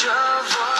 your voice.